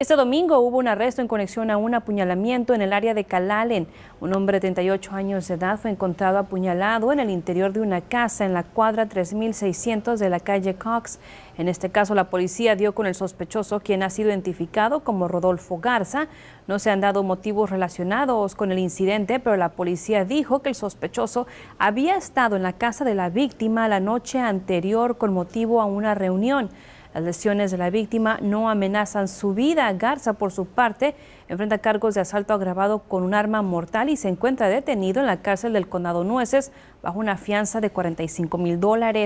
Este domingo hubo un arresto en conexión a un apuñalamiento en el área de Calalen. Un hombre de 38 años de edad fue encontrado apuñalado en el interior de una casa en la cuadra 3600 de la calle Cox. En este caso, la policía dio con el sospechoso, quien ha sido identificado como Rodolfo Garza. No se han dado motivos relacionados con el incidente, pero la policía dijo que el sospechoso había estado en la casa de la víctima la noche anterior con motivo a una reunión. Las lesiones de la víctima no amenazan su vida. Garza, por su parte, enfrenta cargos de asalto agravado con un arma mortal y se encuentra detenido en la cárcel del Condado Nueces bajo una fianza de 45 mil dólares.